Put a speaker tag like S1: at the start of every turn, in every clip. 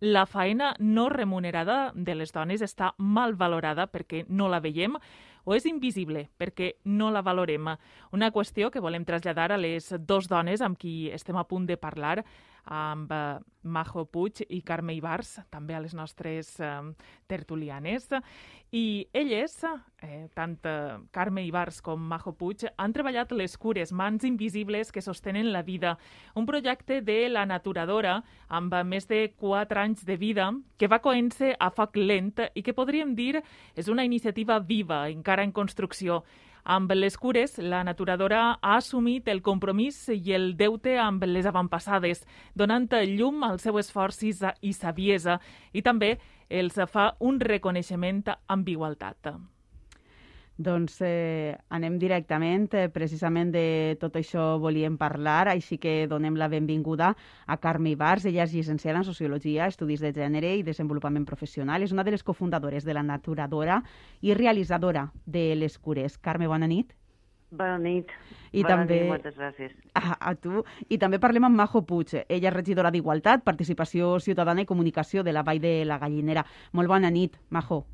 S1: la feina no remunerada de les dones està mal valorada perquè no la veiem o és invisible perquè no la valorem. Una qüestió que volem traslladar a les dos dones amb qui estem a punt de parlar amb eh, Majo Puig i Carme Ibars, també a les nostres eh, tertulianes. I elles, eh, tant eh, Carme Ibars com Majo Puig, han treballat les cures, mans invisibles que sostenen la vida. Un projecte de la Naturadora amb més de 4 anys de vida que va coent-se a foc lent i que podríem dir és una iniciativa viva, encara en construcció. Amb les cures, la naturadora ha assumit el compromís i el deute amb les avantpassades, donant llum al seu esforç i saviesa i també els fa un reconeixement amb igualtat.
S2: Doncs eh, anem directament, eh, precisament de tot això volíem parlar, així que donem la benvinguda a Carme Ibars. Ella és llicenciada en Sociologia, Estudis de Gènere i Desenvolupament Professional. És una de les cofundadores de la Naturadora i realitzadora de les cures. Carme, bona nit.
S3: Bona nit.
S2: I
S3: bona
S2: també...
S3: nit, moltes gràcies.
S2: A, a tu. I també parlem amb Majo Puig. Ella és regidora d'Igualtat, Participació Ciutadana i Comunicació de la Vall de la Gallinera. Molt bona nit, Majo.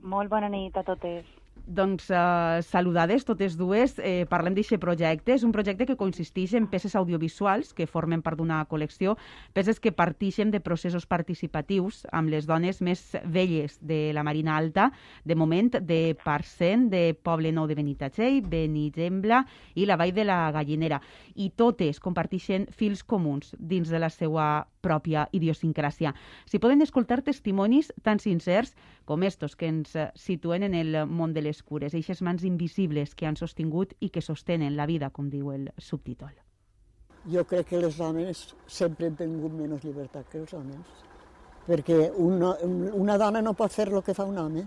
S3: Molt bona nit a totes.
S2: Doncs eh, saludades totes dues. Eh, parlem d'aquest projecte. És un projecte que consisteix en peces audiovisuals que formen part d'una col·lecció, peces que partixen de processos participatius amb les dones més velles de la Marina Alta, de moment de Parcent, de Poble Nou de Benitatxell, Benigembla i la Vall de la Gallinera. I totes comparteixen fils comuns dins de la seva pròpia idiosincràsia. S'hi poden escoltar testimonis tan sincers com estos que ens situen en el món de les cures, eixes mans invisibles que han sostingut i que sostenen la vida, com diu el subtítol.
S4: Jo crec que les dones sempre han tingut menys llibertat que els homes, perquè una, una dona no pot fer el que fa un home.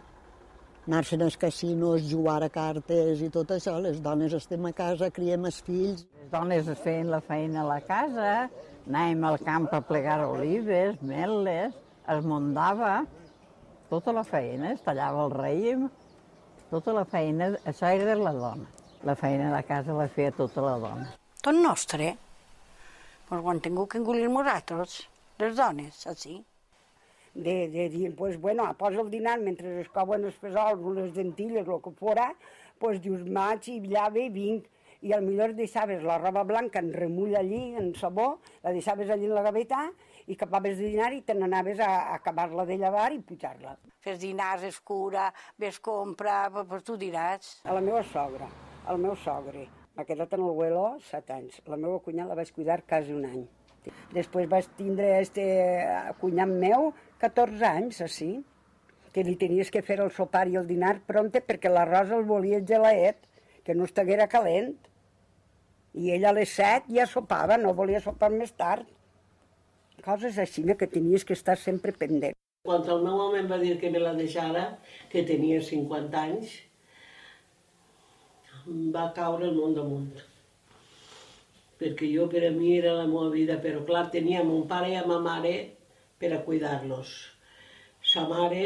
S4: Anar-se'n als casinos, jugar a cartes i tot això. Les dones estem a casa, criem els fills.
S5: Les dones feien la feina a la casa, anàvem al camp a plegar olives, meles, es muntava, tota la feina, es tallava el raïm, tota la feina, això era de la dona. La feina de la casa la feia tota la dona.
S6: Tot nostre. Pues quan tingut que engolir nosaltres, les dones, així.
S7: De, de dir, pues, bueno, posa el dinar mentre es couen els fesols o les dentilles, el que fora, pues dius, maig i llave i vinc. I al millor deixaves la roba blanca en remull allí, en sabó, la deixaves allí en la gaveta i acabaves de dinar i te n'anaves a, a acabar-la de llevar i pujar-la.
S6: Fes dinars, es cura, ves compra, pues tu diràs.
S7: A la meva sogra, al meu sogre, m'ha quedat en el huelo set anys. La meva cunyada la vaig cuidar quasi un any. Després vaig tindre este cunyat meu 14 anys, així, que li tenies que fer el sopar i el dinar pronte perquè l'arròs el volia gelaet, que no estiguera calent. I ella a les 7 ja sopava, no volia sopar més tard. Coses així que tenies que estar sempre pendent.
S8: Quan el meu home em va dir que me la deixara, que tenia 50 anys, em va caure el món damunt. Perquè jo per a mi era la meva vida, però clar, tenia mon pare i ma mare per a cuidar-los. Sa mare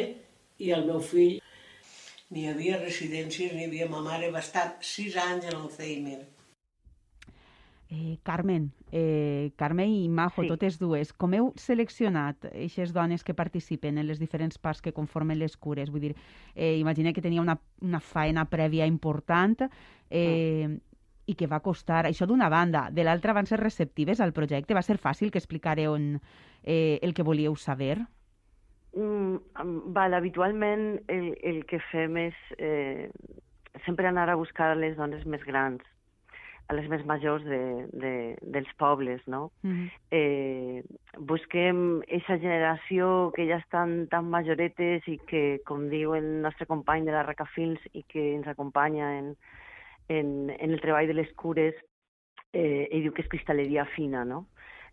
S8: i el meu fill. Ni hi havia residències, ni hi havia ma mare, va estar sis anys en Alzheimer.
S2: Eh, Carmen, eh, Carme i Majo,
S3: Sí.
S2: totes dues, com heu seleccionat aquestes dones que participen en les diferents parts que conformen les cures? Vull dir, eh, imagina que tenia una, una faena prèvia important eh, i que va costar, això d'una banda, de l'altra van ser receptives al projecte, va ser fàcil que explicareu eh, el que volíeu saber?
S3: Mm, val, habitualment el, el que fem és eh, sempre anar a buscar les dones més grans, a les més majors de, de, dels pobles, no?
S2: Mm -hmm.
S3: eh, busquem aquesta generació que ja estan tan majoretes i que, com diu el nostre company de la Racafils i que ens acompanya en, en, en el treball de les cures, eh, ell diu que és cristalleria fina, no?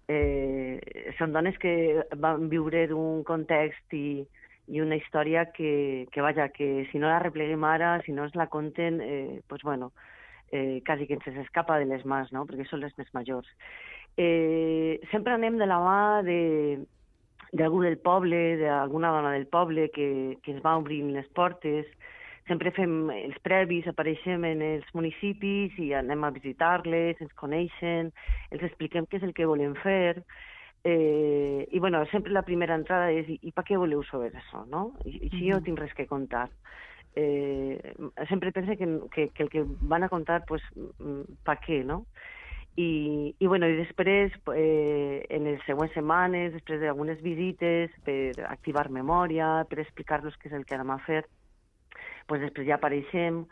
S3: Eh, són dones que van viure d'un context i, i una història que, que, vaja, que si no la repleguem ara, si no ens la conten, eh, pues bueno, eh, quasi que ens escapa de les mans, no? perquè són les més majors. Eh, sempre anem de la mà de d'algú del poble, d'alguna dona del poble que, que ens va obrint les portes. Sempre fem els previs, apareixem en els municipis i anem a visitar-les, ens coneixen, els expliquem què és el que volem fer. Eh, I, bueno, sempre la primera entrada és i, i per què voleu saber això, no? I, si jo tinc res que contar. Eh, sempre pense que, que, que el que van a contar, pues, per què, no? I, i, bueno, i després, eh, en les següents setmanes, després d'algunes visites, per activar memòria, per explicar-los què és el que anem a fer, pues després ja apareixem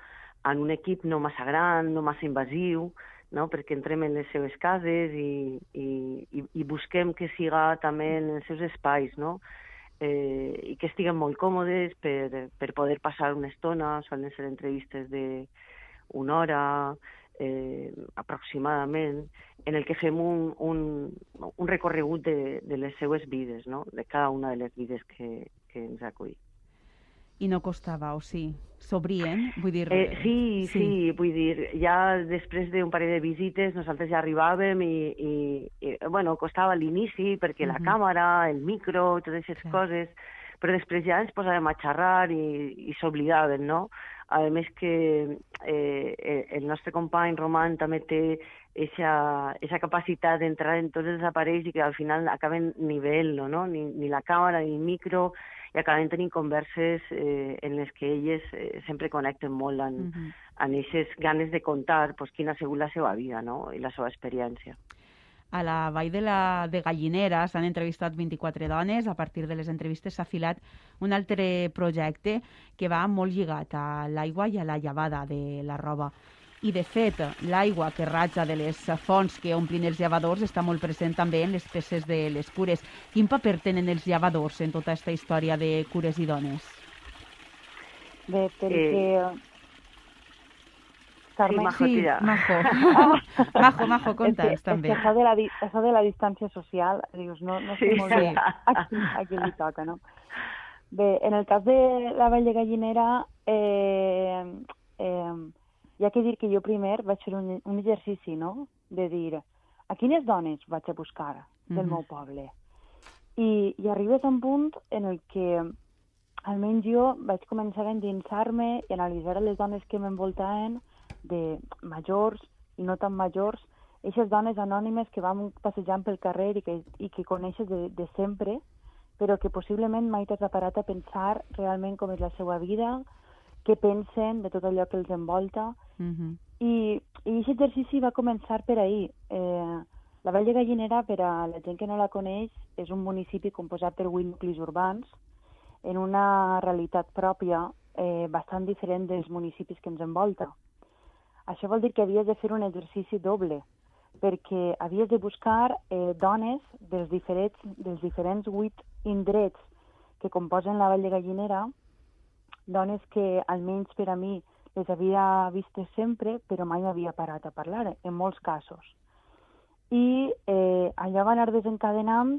S3: en un equip no massa gran, no massa invasiu, no? perquè entrem en les seves cases i, i, i, i busquem que siga també en els seus espais, no? Eh, i que estiguen molt còmodes per, per poder passar una estona, solen ser entrevistes de hora eh, aproximadament, en el que fem un, un, un recorregut de, de les seues vides, no? de cada una de les vides que, que ens acull.
S2: I no costava, o sí? S'obrien? Vull dir...
S3: Eh, sí, sí, sí, vull dir, ja després d'un parell de visites nosaltres ja arribàvem i, i, i bueno, costava l'inici perquè la
S2: Mhm.
S3: càmera, el micro, totes aquestes
S2: Clar.
S3: coses, però després ja ens posàvem a xerrar i, i s'oblidaven, no? A més que eh, el nostre company Roman també té esa, esa capacitat d'entrar en tots els aparells i que al final acaben nivell, no? Ni, ni la càmera ni el micro i acaben tenint converses eh, en les que elles eh, sempre connecten molt en,
S2: Mhm.
S3: en aquestes ganes de contar pues, quina ha sigut la seva vida no? i la seva experiència.
S2: A la Vall de la de Gallinera s'han entrevistat 24 dones. A partir de les entrevistes s'ha filat un altre projecte que va molt lligat a l'aigua i a la llevada de la roba. I, de fet, l'aigua que ratja de les fonts que omplin els llevadors està molt present també en les peces de les cures. Quin paper tenen els llevadors en tota aquesta història de cures i dones?
S9: Bé, perquè...
S3: Sí, Majo,
S2: sí,
S3: tira.
S2: Majo. Majo, Majo, conta'ns,
S9: és que,
S2: també.
S9: És que això de, la, això de la distància social, dius, no, no sé
S3: Sí,
S9: molt bé a qui, a qui li toca, no? Bé, en el cas de la Vall de Gallinera, eh, eh, hi ha que dir que jo primer vaig fer un, un exercici, no?, de dir, a quines dones vaig a buscar del
S2: Mhm.
S9: meu poble? I, I arribes a un punt en el que almenys jo vaig començar a endinsar-me i analitzar les dones que m'envoltaven de majors i no tan majors, aquestes dones anònimes que vam passejant pel carrer i que, i que coneixes de, de sempre, però que possiblement mai t'has parat a pensar realment com és la seva vida, què pensen de tot allò que els envolta.
S2: Mhm.
S9: I, i aquest exercici va començar per ahir. Eh, la Vall de Gallinera, per a la gent que no la coneix, és un municipi composat per vuit nuclis urbans en una realitat pròpia eh, bastant diferent dels municipis que ens envolta. Això vol dir que havies de fer un exercici doble, perquè havies de buscar eh, dones dels diferents, dels diferents vuit indrets que composen la Vall de Gallinera, dones que almenys per a mi les havia vistes sempre, però mai havia parat a parlar, en molts casos. I eh, allò va anar desencadenant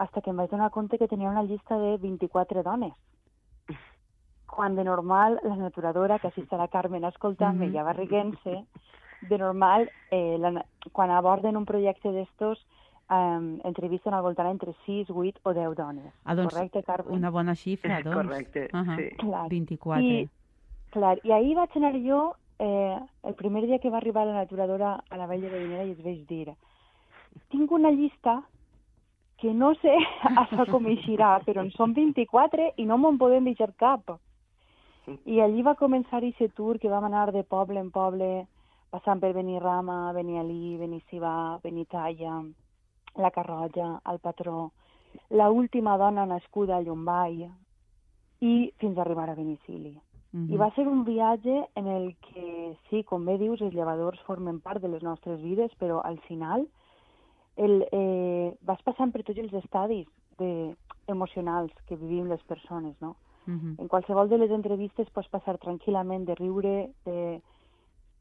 S9: fins que em vaig donar compte que tenia una llista de 24 dones. Quan de normal la naturadora, que així està la Carmen escoltant-me,
S2: Mhm.
S9: ja va riguent-se, de normal, eh, la, quan aborden un projecte d'estos, eh, entrevisten al voltant entre 6, 8 o 10 dones.
S2: Ah, doncs,
S9: Correcte, Carmen?
S2: una bona xifra, doncs.
S3: Correcte,
S2: Ahà.
S3: sí.
S9: Clar.
S2: 24.
S9: I, clar, i ahir vaig anar jo, eh, el primer dia que va arribar la naturadora a la Vall de Gallinera i es vaig dir tinc una llista que no sé això com eixirà, però en són 24 i no me'n podem deixar cap. I allí va començar aquest tour que vam anar de poble en poble, passant per Benirrama, Benialí, Benissibà, Benitalla, la Carroja, el Patró, la última dona nascuda a Llombai i fins a arribar a Benicili.
S2: Mhm.
S9: I va ser un viatge en el que, sí, com bé dius, els llevadors formen part de les nostres vides, però al final el, eh, vas passant per tots els estadis de, emocionals que vivim les persones, no?
S2: Mhm.
S9: En qualsevol de les entrevistes pots passar tranquil·lament de riure, de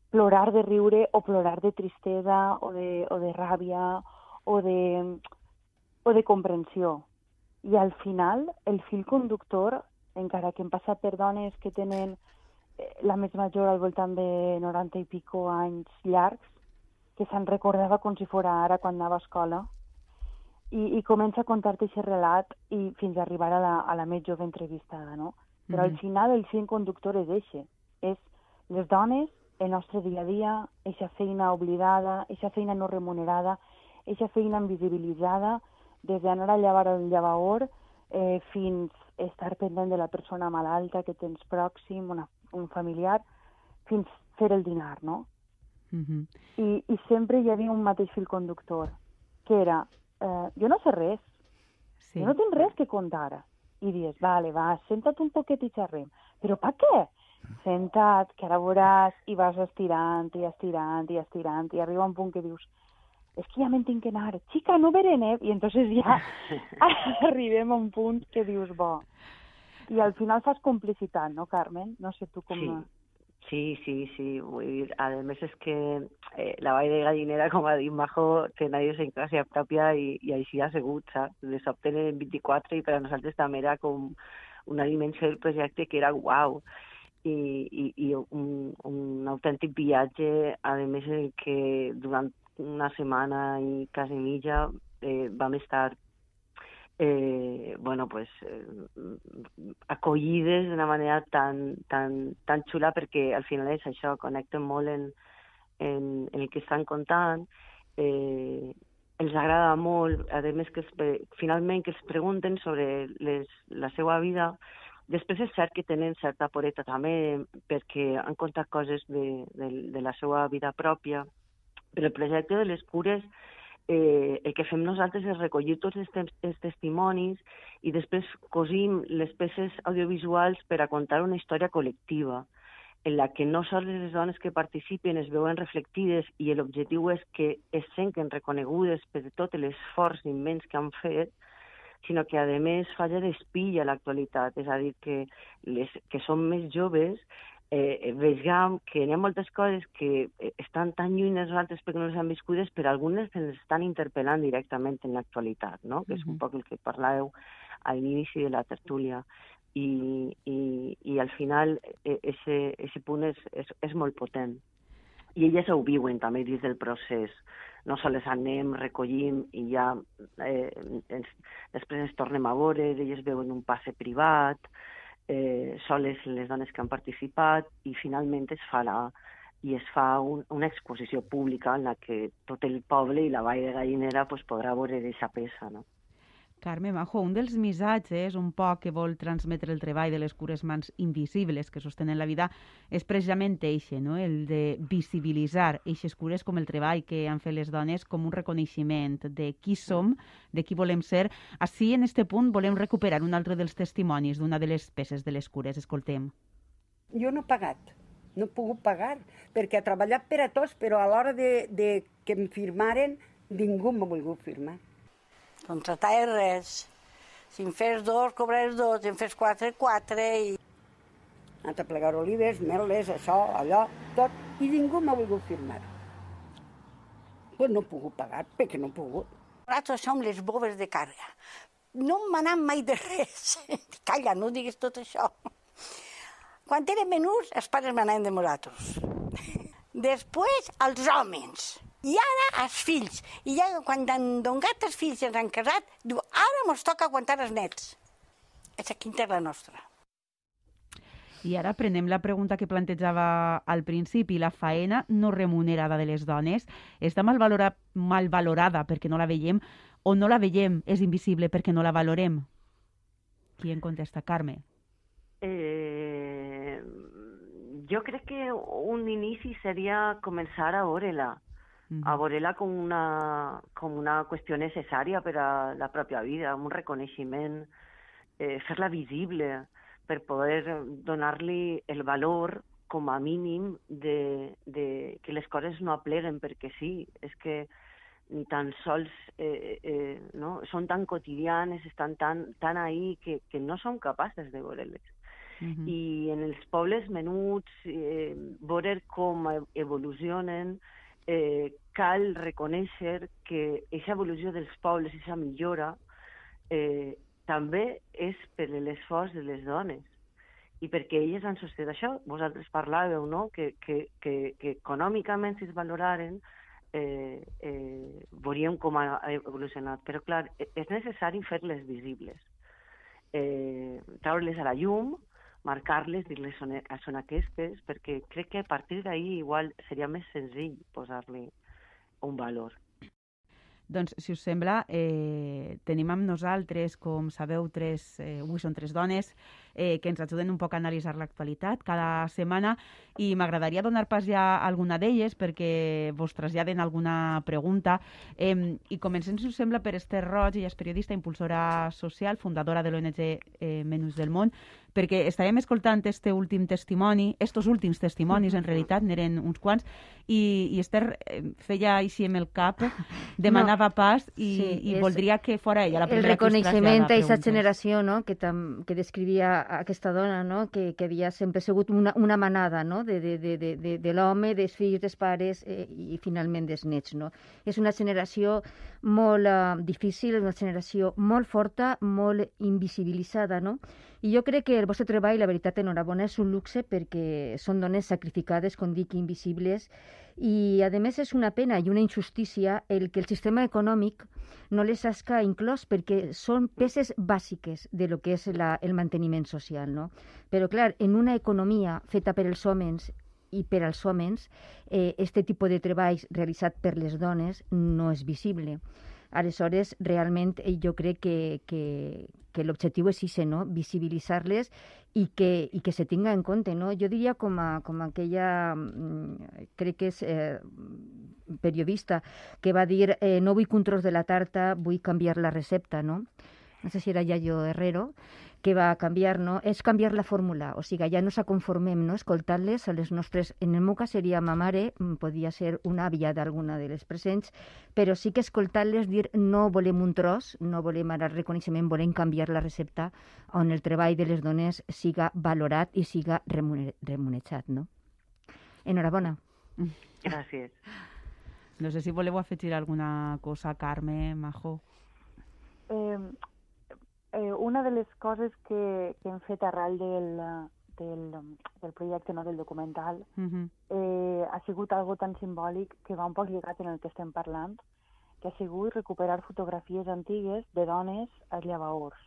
S9: plorar de riure o plorar de tristesa o de, o de ràbia o de, o de comprensió. I al final, el fil conductor, encara que hem passat per dones que tenen eh, la més major al voltant de 90 i pico anys llargs, que se'n recordava com si fos ara quan anava a escola, i, i comença a contar-te aquest relat i fins a arribar a la, a la més jove entrevistada, no? Però al
S2: Mhm.
S9: final el fil conductor és eixe, és les dones, el nostre dia a dia, eixa feina oblidada, eixa feina no remunerada, eixa feina invisibilitzada, des d'anar a llevar al llevaor eh, fins estar pendent de la persona malalta que tens pròxim, una, un familiar, fins fer el dinar, no?
S2: Mm -hmm.
S9: I, I sempre hi havia un mateix fil conductor, que era, eh, jo no sé res, sí. jo no tinc res que contar. I dius, vale, va, senta't un poquet i xerrem. Però per què? Senta't, que ara veuràs, i vas estirant, i estirant, i estirant, i arriba un punt que dius, és que ja me'n tinc que anar, xica, no veren, eh? I entonces ja arribem a un punt que dius, bo. I al final fas complicitat, no, Carmen? No sé tu com...
S3: Sí. Sí, sí, sí. Vull además es que eh, la Vall de Gallinera, com ha dit Majo, té una idiosincràsia pròpia i, i així ha sigut, saps? Les obtenen 24 i per a nosaltres també era com una dimensió del projecte que era guau. I, i, i un, un autèntic viatge, a més en què durant una setmana i quasi mitja eh, vam estar eh, bueno, pues, eh, acollides d'una manera tan, tan, tan xula perquè al final és això, connecten molt en, en, en el que estan contant, eh, els agrada molt, a més que es, finalment que es pregunten sobre les, la seva vida, Després és cert que tenen certa poreta també perquè han contat coses de, de, de la seva vida pròpia, però el projecte de les cures eh, el que fem nosaltres és recollir tots els, els testimonis i després cosim les peces audiovisuals per a contar una història col·lectiva en la que no sols les dones que participen es veuen reflectides i l'objectiu és que es senten reconegudes per tot l'esforç immens que han fet, sinó que, a més, falla d'espilla a l'actualitat, és a dir, que les que són més joves eh, vegam que hi ha moltes coses que eh, estan tan lluny de nosaltres perquè no les han viscudes, però algunes ens estan interpel·lant directament en l'actualitat, no? que és un poc el que parlàveu a l'inici de la tertúlia. I, i, i al final ese, ese punt és, és, és molt potent. I elles ho viuen també dins del procés. No sols anem, recollim i ja eh, ens, després ens tornem a veure, elles veuen un passe privat, eh, soles les dones que han participat i finalment es farà i es fa un, una exposició pública en la que tot el poble i la vall de Gallinera pues, podrà veure aquesta peça. No?
S2: Carme Majo, un dels missatges un poc que vol transmetre el treball de les cures mans invisibles que sostenen la vida és precisament eixe, no? el de visibilitzar eixes cures com el treball que han fet les dones com un reconeixement de qui som, de qui volem ser. Així, en este punt, volem recuperar un altre dels testimonis d'una de les peces de les cures. Escoltem.
S7: Jo no he pagat, no he pogut pagar, perquè he treballat per a tots, però a l'hora de, de que em firmaren, ningú m'ha volgut firmar
S6: contratar res. Si em fes dos, cobraràs dos, si em fes quatre, quatre, i...
S7: Ha anat a plegar olives, meles, això, allò, tot, i ningú m'ha volgut firmar. Pues no he pogut pagar, perquè no he pogut.
S6: Nosaltres som les boves de càrrega. No m'ha anat mai de res. Calla, no diguis tot això. Quan érem menús, els pares m'anaven de nosaltres. Després, els homes. I ara els fills. I ja quan han donat els fills i ens han casat, diu, ara mos toca aguantar els nets. És aquí la nostra.
S2: I ara prenem la pregunta que plantejava al principi. La faena no remunerada de les dones està mal, valora, mal valorada perquè no la veiem o no la veiem, és invisible perquè no la valorem? Qui en contesta, Carme?
S3: Eh, jo crec que un inici seria començar a veure-la a veure-la com una, com una qüestió necessària per a la pròpia vida, un reconeixement, eh, fer-la visible per poder donar-li el valor com a mínim de, de que les coses no apleguen perquè sí, és que ni tan sols eh, eh, no? són tan quotidianes, estan tan, tan ahí que, que no som capaces de veure-les. Uh -huh. I en els pobles menuts, eh, veure com evolucionen, eh, cal reconèixer que aquesta evolució dels pobles, aquesta millora, eh, també és per l'esforç de les dones i perquè elles han sostit això. Vosaltres parlàveu no? que, que, que, que econòmicament si es valoraren eh, eh, veuríem com ha evolucionat. Però, clar, e, és necessari fer-les visibles, eh, treure-les a la llum, marcar-les, dir-les són, són aquestes, perquè crec que a partir d'ahir igual seria més senzill posar-li un valor.
S2: Doncs, si us sembla, eh, tenim amb nosaltres, com sabeu, tres, eh, avui són tres dones, eh, que ens ajuden un poc a analitzar l'actualitat cada setmana i m'agradaria donar pas ja a alguna d'elles perquè vos traslladen alguna pregunta. Eh, I comencem, si us sembla, per Esther Roig, ella és periodista, impulsora social, fundadora de l'ONG eh, Menús del Món, perquè estàvem escoltant este últim testimoni, estos últims testimonis, en realitat, n'eren uns quants, i, i Esther eh, feia així amb el cap, demanava no. pas i, sí, i és, voldria que fora ella la primera
S10: el reconeixement a aquesta generació no? que, tam, que descrivia aquesta dona, no? que, que havia sempre sigut una, una manada no? de, de, de, de, de, l'home, dels fills, dels pares eh, i finalment dels nets. No? És una generació molt uh, difícil, una generació molt forta, molt invisibilitzada, no? I jo crec que el vostre treball, la veritat, enhorabona, és un luxe perquè són dones sacrificades, com dic, invisibles, i a més és una pena i una injustícia el que el sistema econòmic no les hasca inclòs perquè són peces bàsiques de lo que és la, el manteniment social. No? Però, clar, en una economia feta per els homes i per als homes, eh, este tipus de treballs realitzat per les dones no és visible. Aleshores, realment, jo crec que, que, que l'objectiu és això, no? visibilitzar-les i que, i que se tinga en compte. No? Jo diria com, a, com aquella, mm, crec que és eh, periodista, que va dir eh, no vull controls de la tarta, vull canviar la recepta. No, no sé si era Yayo Herrero, que va canviar, no? és canviar la fórmula, o sigui, ja no s'aconformem, no? escoltant-les a les nostres... En el meu cas seria ma mare, mm, podia ser una àvia d'alguna de les presents, però sí que escoltant-les dir no volem un tros, no volem ara reconeixement, volem canviar la recepta on el treball de les dones siga valorat i siga remunejat, no? Enhorabona.
S3: Gràcies.
S2: No sé si voleu afegir alguna cosa, Carme, Majo.
S9: Eh, eh, una de les coses que, que hem fet arrel del, del, del projecte, no, del documental, uh -huh. eh, ha sigut algo tan simbòlic que va un poc lligat en el que estem parlant, que ha sigut recuperar fotografies antigues de dones a llevaors.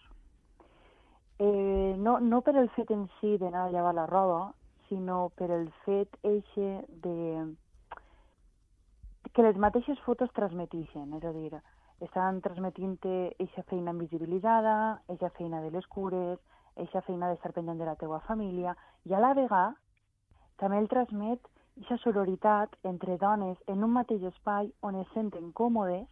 S9: Eh, no, no per el fet en si d'anar a llevar la roba, sinó per el fet eixe de que les mateixes fotos transmetixen, és a dir, estan transmetint eixa feina invisibilitzada, eixa feina de les cures, eixa feina d'estar pendent de la teua família, i a la vegada també el transmet eixa sororitat entre dones en un mateix espai on es senten còmodes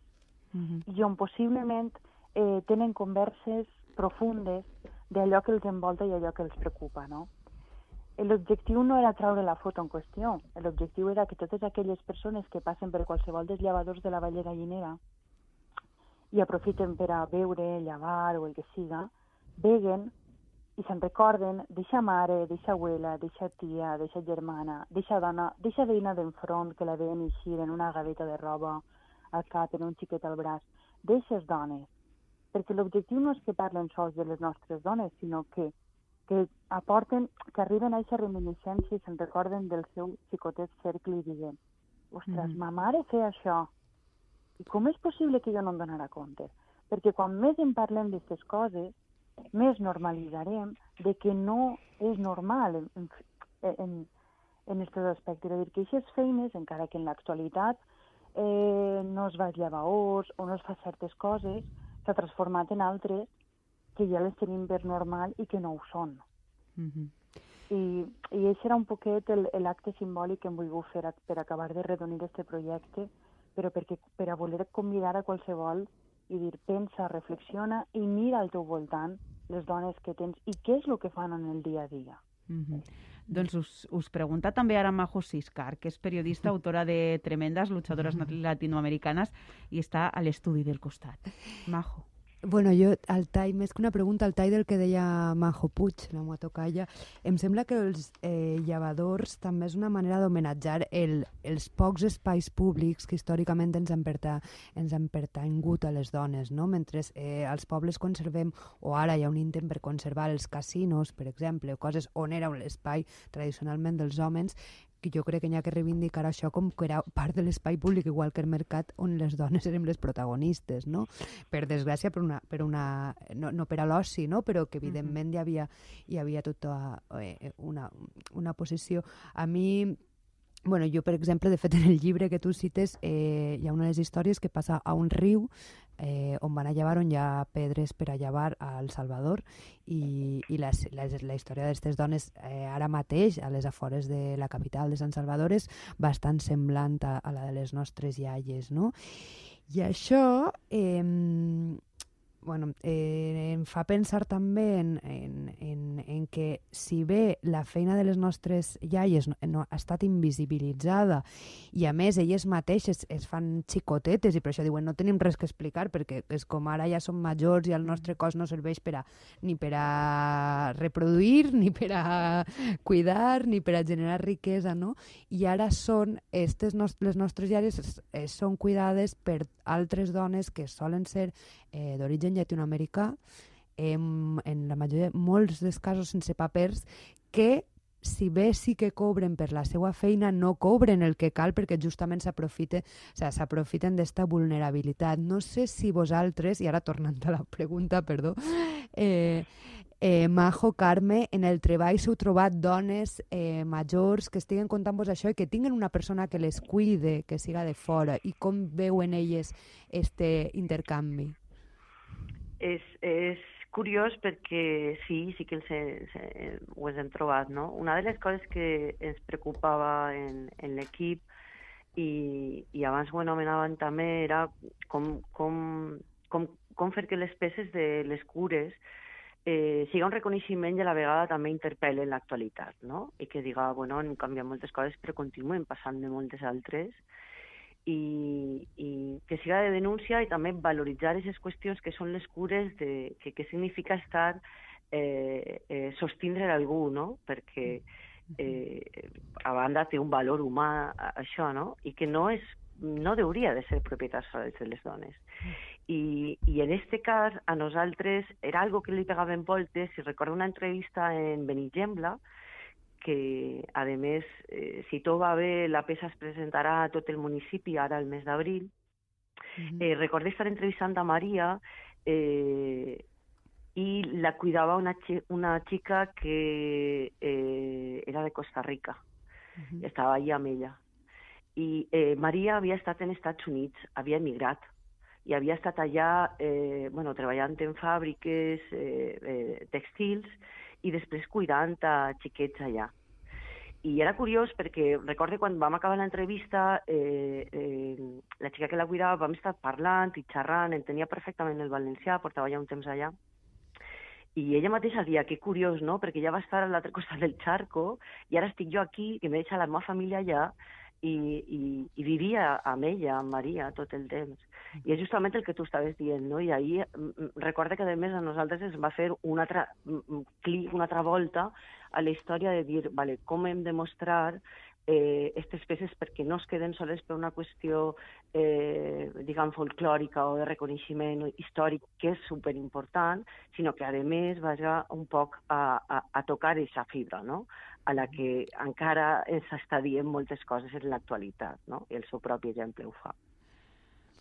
S9: mm -hmm. i on possiblement eh, tenen converses profundes d'allò que els envolta i allò que els preocupa, no? L'objectiu no era treure la foto en qüestió, l'objectiu era que totes aquelles persones que passen per qualsevol dels llevadors de la Vall de Gallinera i aprofiten per a veure, llevar o el que siga, veguen i se'n recorden d'eixa mare, d'eixa abuela, d'eixa tia, d'eixa germana, d'eixa dona, d'eixa veïna d'enfront que la veien eixir en una gaveta de roba al cap, en un xiquet al braç, d'eixes dones. Perquè l'objectiu no és que parlen sols de les nostres dones, sinó que, que aporten, que arriben a aquesta reminiscència i se'n recorden del seu xicotet cercle i diguen ostres, mm -hmm. ma mare feia això, com és possible que jo no em donarà compte? Perquè quan més en parlem d'aquestes coses, més normalitzarem de que no és normal en, en, en, aquests aspectes. És a dir, que aquestes feines, encara que en l'actualitat eh, no es va llevar os o no es fa certes coses, s'ha transformat en altres que ja les tenim per normal i que no ho són. Mm -hmm. I, i això era un poquet l'acte simbòlic que hem volgut fer per acabar de redonir aquest projecte, però perquè, per a voler convidar a qualsevol i dir, pensa, reflexiona i mira al teu voltant les dones que tens i què és el que fan en el dia a dia. Mm
S2: -hmm. Doncs us, us pregunta també ara Majo Siscar, que és periodista, autora de tremendes luchadores latinoamericanes i està a l'estudi del costat. Majo.
S11: Bueno, jo, al tall, més que una pregunta, al tall del que deia Majo Puig, la meva tocalla, em sembla que els eh, llevadors també és una manera d'homenatjar el, els pocs espais públics que històricament ens han, perta, ens han pertangut a les dones, no? Mentre eh, als pobles conservem, o ara hi ha un intent per conservar els casinos, per exemple, o coses on era l'espai tradicionalment dels homes, jo crec que hi ha que reivindicar això com que era part de l'espai públic, igual que el mercat on les dones érem les protagonistes, no? Per desgràcia, per una, per una, no, no per a l'oci, no? però que evidentment hi havia, hi havia tota eh, una, una posició. A mi Bueno, jo, per exemple, de fet, en el llibre que tu cites eh, hi ha una de les històries que passa a un riu eh, on van a llevar, on hi ha pedres per a llevar al Salvador i, i la, la, la història d'aquestes dones eh, ara mateix a les afores de la capital de Sant Salvador és bastant semblant a, a la de les nostres iaies, no? I això eh, bueno, eh, em fa pensar també en, en, en, en que si bé la feina de les nostres iaies no, no ha estat invisibilitzada i a més elles mateixes es fan xicotetes i per això diuen no tenim res que explicar perquè és com ara ja som majors i el nostre cos no serveix per a, ni per a reproduir, ni per a cuidar, ni per a generar riquesa, no? I ara són, estes no, les nostres iaies són cuidades per altres dones que solen ser eh, d'origen llatinoamericà, en, en la majoria, molts dels casos sense papers, que si bé sí que cobren per la seva feina, no cobren el que cal perquè justament s'aprofiten o sigui, d'esta vulnerabilitat. No sé si vosaltres, i ara tornant a la pregunta, perdó, eh, eh, Majo, Carme, en el treball s'heu trobat dones eh, majors que estiguen contant-vos això i que tinguen una persona que les cuide, que siga de fora, i com veuen elles este intercanvi?
S3: És, és curiós perquè sí, sí que els, els, ho ens hem trobat, no? Una de les coses que ens preocupava en, en l'equip i, i abans ho anomenaven també era com, com, com, com fer que les peces de les cures eh, siga un reconeixement i a la vegada també interpel·le l'actualitat, no? I que diga, bueno, han canviat moltes coses però continuen passant de moltes altres i, i que siga de denúncia i també valoritzar aquestes qüestions que són les cures de que, que significa estar eh, eh, sostindre algú, no? Perquè eh, a banda té un valor humà això, no? I que no és no hauria de ser propietat sols de les dones. I, I en este cas, a nosaltres, era algo que li pegaven voltes. Si recordo una entrevista en Benigembla, que, a més, eh, si tot va bé, la peça es presentarà a tot el municipi ara al mes d'abril. Uh -huh. eh, recordé estar entrevistant a Maria eh, i la cuidava una, una xica que eh, era de Costa Rica. Uh -huh. Estava allà amb ella. I eh, Maria havia estat en Estats Units, havia emigrat i havia estat allà eh, bueno, treballant en fàbriques eh, eh, textils i després cuidant a xiquets allà. I era curiós perquè recorde quan vam acabar l'entrevista, eh, eh, la xica que la cuidava vam estar parlant i xerrant, entenia perfectament el valencià, portava ja un temps allà, i ella mateixa dia, que curiós, no?, perquè ja va estar a l'altre costat del xarco i ara estic jo aquí, que m'he deixat la meva família allà, i, i, i vivia amb ella, amb Maria, tot el temps. I és justament el que tu estaves dient, no? I ahir recorda que, a més, a nosaltres es va fer una altra clic, una altra volta a la història de dir, vale, com hem de mostrar eh, aquestes peces perquè no es queden soles per una qüestió, eh, diguem, folclòrica o de reconeixement històric, que és superimportant, sinó que, a més, vaja un poc a, a, a tocar aquesta fibra, no? a la que encara ens està dient moltes coses en l'actualitat, no? i el seu propi exemple ho fa.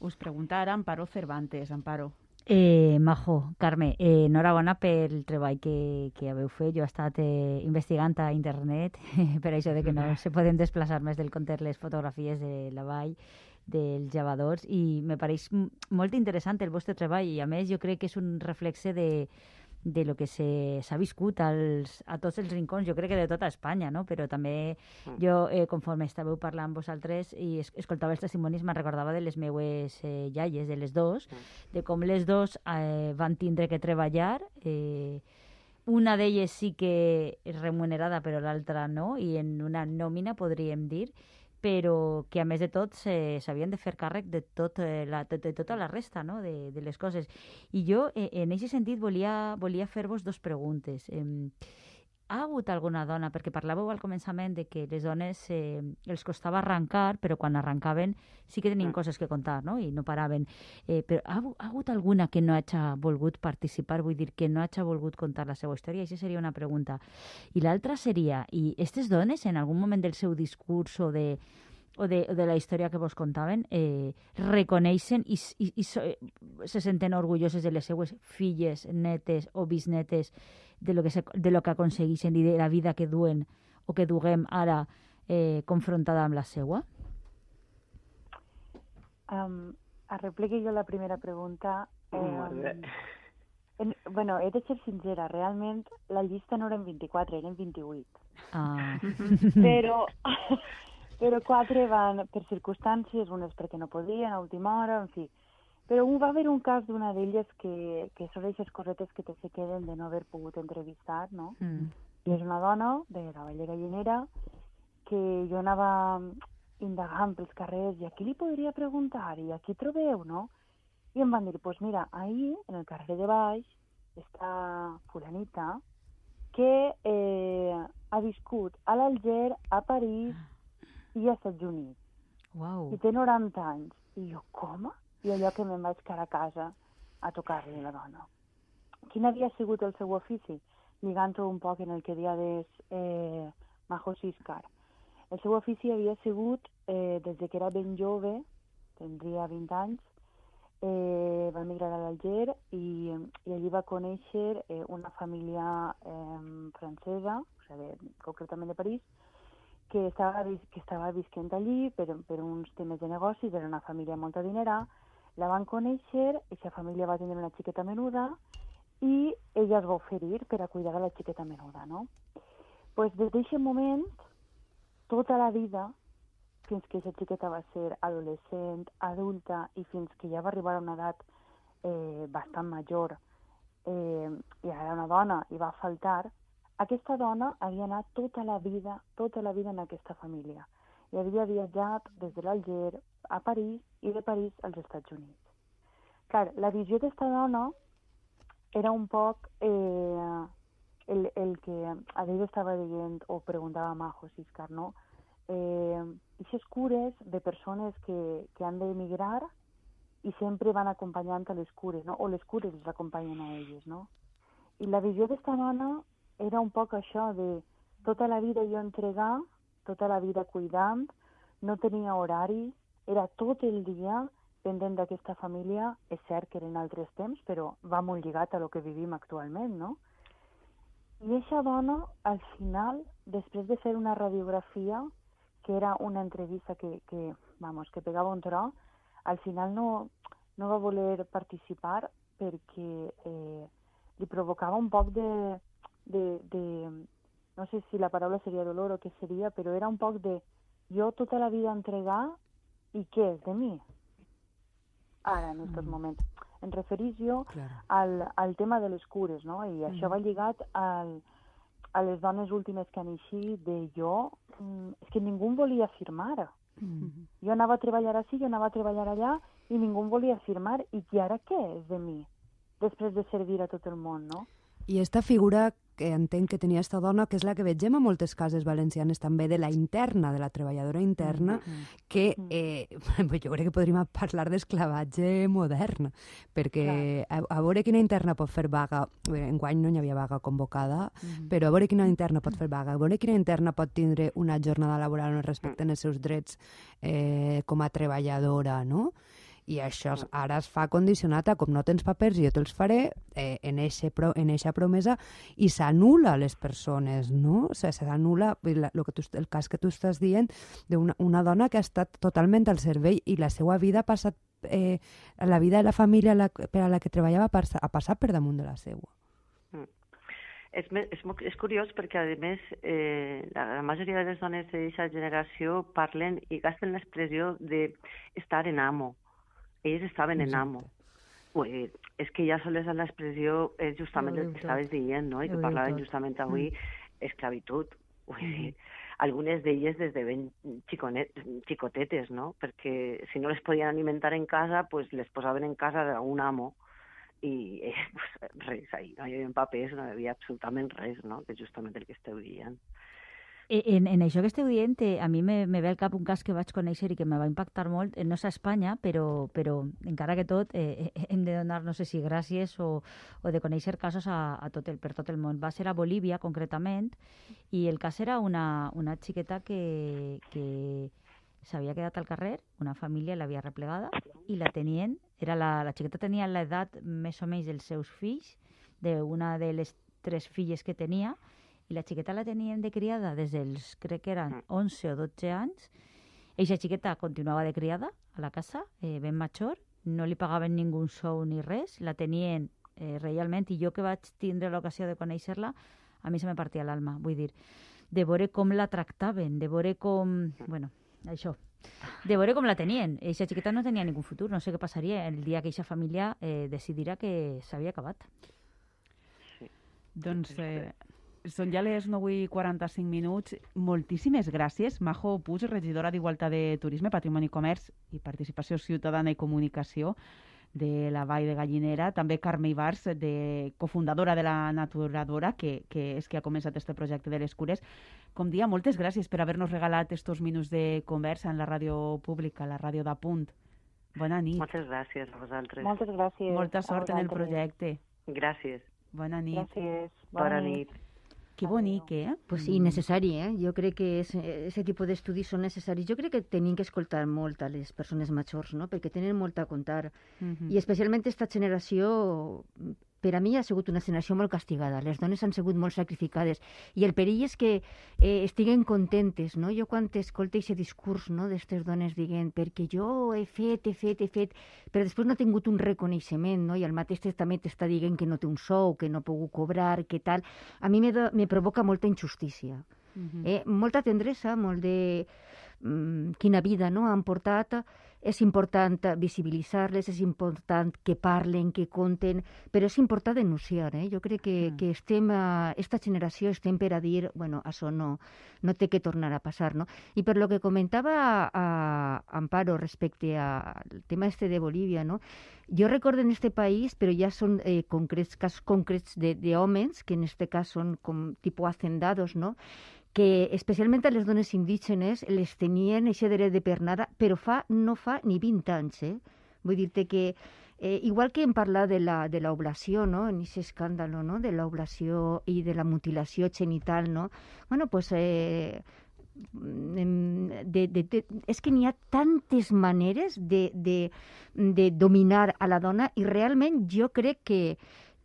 S2: Us pregunta ara Amparo Cervantes. Amparo.
S12: Eh, Majo, Carme, eh, enhorabona pel treball que, que haveu fet. Jo he estat eh, investigant a internet per això de que no se poden desplaçar més del compte les fotografies de la vall dels llevadors i me pareix molt interessant el vostre treball i a més jo crec que és un reflexe de, de lo que s'ha viscut als, a tots els rincons, jo crec que de tota Espanya, no? però també mm. jo, eh, conforme estàveu parlant vosaltres i es, escoltava els testimonis, me'n recordava de les meues eh, iaies, de les dos, mm. de com les dos eh, van tindre que treballar, eh, una d'elles sí que és remunerada, però l'altra no, i en una nòmina, podríem dir, però que a més de tot s'havien de fer càrrec de, tot, eh, la, de, de tota la resta no? de, de les coses. I jo, eh, en aquest sentit, volia, volia fer-vos dos preguntes. Eh, ha hagut alguna dona, perquè parlàveu al començament de que les dones eh, els costava arrencar, però quan arrencaven sí que tenien mm. coses que contar, no? I no paraven. Eh, però ha, ha hagut alguna que no hagi volgut participar, vull dir, que no hagi volgut contar la seva història? Això seria una pregunta. I l'altra seria, i aquestes dones en algun moment del seu discurs o de, o de, o de la història que vos contaven, eh, reconeixen i, i, i so, se senten orgulloses de les seues filles, netes o bisnetes de lo que, se, de lo que aconsegueixen i de la vida que duen o que duguem ara eh, confrontada amb la seua?
S9: Um, repliqui jo la primera pregunta.
S3: Molt bé.
S9: en, bueno, he de ser sincera, realment la llista no eren 24, eren 28.
S12: Ah.
S9: però, però quatre van per circumstàncies, unes perquè no podien, a última hora, en fi. Però va haver un cas d'una d'elles que, que són aquestes cosetes que te se queden de no haver pogut entrevistar, no?
S12: Mm.
S9: I és una dona de la Vall de Gallinera que jo anava indagant pels carrers i a qui li podria preguntar i a qui trobeu, no? I em van dir, doncs pues mira, ahir, en el carrer de baix, està fulanita que eh, ha viscut a l'Alger, a París i a Estats Units.
S12: Wow.
S9: I té 90 anys. I jo, com? I allò que me'n vaig cara a casa a tocar-li la dona. Quin havia sigut el seu ofici? Lligant-ho un poc en el que dia des eh, Majo Siscar. El seu ofici havia sigut, eh, des de que era ben jove, tindria 20 anys, eh, va emigrar a l'Alger i, i allí va conèixer eh, una família eh, francesa, o sigui, concretament de París, que estava, que estava visquent allí per, per uns temes de negocis, era una família molt adinerada, la van conèixer, aquesta família va tenir una xiqueta menuda i ella es va oferir per a cuidar de la xiqueta menuda, no? pues des d'aquest moment, tota la vida, fins que aquesta xiqueta va ser adolescent, adulta i fins que ja va arribar a una edat eh, bastant major eh, i ara una dona i va faltar, aquesta dona havia anat tota la vida, tota la vida en aquesta família. I havia viatjat des de l'Alger a París i de París als Estats Units. Clar, la visió d'esta dona era un poc eh, el, el que a ell estava dient o preguntava a Majo Siscar, no? Eh, Ixes cures de persones que, que han d'emigrar i sempre van acompanyant a les cures, no? o les cures les acompanyen a elles. No? I la visió d'esta dona era un poc això de tota la vida jo entregar, tota la vida cuidant, no tenia horari, era tot el dia pendent d'aquesta família, és cert que eren altres temps, però va molt lligat a lo que vivim actualment, no? I aquesta dona, al final, després de fer una radiografia, que era una entrevista que, que, vamos, que pegava un tro, al final no, no va voler participar perquè eh, li provocava un poc de, de, de, no sé si la paraula seria dolor o què seria, però era un poc de jo tota la vida entregar i què és de mi? Ara, en aquests moments. Em referís jo al, al tema de les cures, no? I això
S11: Mm.
S9: va lligat al, a les dones últimes que han eixit de jo, mm, és que ningú em volia firmar. Jo anava a treballar així, jo anava a treballar allà i ningú em volia firmar. I i ara què és de mi? Després de servir a tot el món, no?
S11: I esta figura que entenc que tenia esta dona, que és la que vegem a moltes cases valencianes també, de la interna, de la treballadora interna, que eh, jo crec que podríem parlar d'esclavatge modern, perquè a, a veure quina interna pot fer vaga, enguany no hi havia vaga convocada, però a veure quina interna pot fer vaga, a veure quina interna pot tindre una jornada laboral on es respecten els seus drets eh, com a treballadora, no? I això es- ara es fa condicionat a com no tens papers i jo te'ls faré eh, en eixe pro, en eixa promesa i s'anula les persones, no? O sigui, s'anula la- lo que tu, el cas que tu estàs dient d'una una dona que ha estat totalment al servei i la seva vida ha passat eh, la vida de la família la, per a la que treballava ha passat, ha passat per damunt de la seva.
S3: És, me- és, mo- és curiós perquè, a més, eh, la, la majoria de les dones d'aquesta generació parlen i gasten l'expressió de estar en amo. Elles estaven en amo. Dir, és que ja soles l'expressió és justament el que estaves dient, no? I que parlaven justament avui, esclavitud. Vull dir, algunes d'elles des de ben xiconet, xicotetes, no? Perquè si no les podien alimentar en casa, pues les posaven en casa d'un amo i eh, pues, res, ahí no hi havia papers, no hi havia absolutament res, no? que és justament el que esteu dient.
S12: Eh, En, en això que esteu dient, eh, a mi me, me ve al cap un cas que vaig conèixer i que me va impactar molt, eh, no és a Espanya, però, però encara que tot eh, eh, hem de donar, no sé si gràcies o, o de conèixer casos a, a tot el, per tot el món. Va ser a Bolívia, concretament, i el cas era una, una xiqueta que, que s'havia quedat al carrer, una família l'havia replegada i la tenien, era la, la xiqueta tenia l'edat més o menys dels seus fills, d'una de les tres filles que tenia, i la xiqueta la tenien de criada des dels, crec que eren
S3: Mm.
S12: 11 o 12 anys. Eixa xiqueta continuava de criada a la casa, eh, ben major, no li pagaven ningú sou ni res, la tenien eh, realment, i jo que vaig tindre l'ocasió de conèixer-la, a mi se me partia l'alma, vull dir, de veure com la tractaven, de veure com... Bueno, això, de veure com la tenien. Eixa xiqueta no tenia ningú futur, no sé què passaria el dia que eixa família eh, decidirà que s'havia acabat.
S2: Doncs eh, són ja les 9 i 45 minuts. Moltíssimes gràcies. Majo Puig, regidora d'Igualtat de Turisme, Patrimoni i Comerç i Participació Ciutadana i Comunicació de la Vall de Gallinera. També Carme Ibars, de, cofundadora de la Naturadora, que, que és que ha començat este projecte de les cures. Com dia, moltes gràcies per haver-nos regalat estos minuts de conversa en la ràdio pública, la ràdio d'Apunt. Bona nit.
S3: Moltes gràcies a vosaltres.
S9: Moltes gràcies.
S2: Molta sort en el projecte.
S3: Gràcies.
S2: Bona nit.
S9: Gràcies.
S3: Bona nit.
S2: Que bonic, eh?
S10: Pues sí, necessari, eh? Jo crec que és, aquest tipus d'estudis són necessaris. Jo crec que tenim que escoltar molt a les persones majors, no? Perquè tenen molt a contar.
S2: Mhm.
S10: I especialment aquesta generació, per a mi ha sigut una generació molt castigada. Les dones han sigut molt sacrificades. I el perill és que eh, estiguen contentes, no? Jo quan escolto aquest discurs no, d'aquestes dones dient perquè jo he fet, he fet, he fet, però després no ha tingut un reconeixement, no? I el mateix també t'està dient que no té un sou, que no ha pogut cobrar, que tal. A mi me, provoca molta injustícia.
S2: Mhm.
S10: Eh, molta tendresa, molt de mm, quina vida no, han portat. És important visibilitzar-les, és important que parlen, que conten, però és important denunciar. Eh? Jo crec que,
S2: Mm.
S10: que estem, a, esta generació estem per a dir, bueno, això no, no té que tornar a passar. No? I per lo que comentava a, Amparo respecte al tema este de Bolívia, no? jo recordo en este país, però ja són eh, concrets, casos concrets de, de homes, que en este cas són com tipus hacendados, no? Que especialment a les dones indígenes les tenien eixe dret de pernada, però fa, no fa ni 20 anys, eh? Vull dir-te que, eh, igual que hem parlat de la, de l'oblació, no?, en aquest escàndol, no?, de l'oblació i de la mutilació genital, no?, bueno, pues, eh, de, de, de, és que n'hi ha tantes maneres de, de, de dominar a la dona i realment jo crec que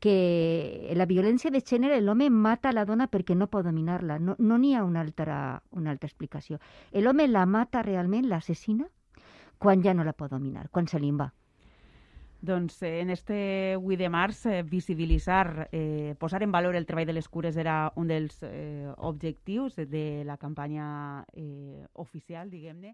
S10: que la violència de gènere l'home mata la dona perquè no pot dominar-la. No n'hi no ha una altra, una altra explicació. L'home la mata realment, l'assassina, quan ja no la pot dominar, quan se li va.
S2: Doncs eh, en este 8 de març eh, visibilitzar, eh, posar en valor el treball de les cures era un dels eh, objectius de la campanya eh, oficial, diguem-ne.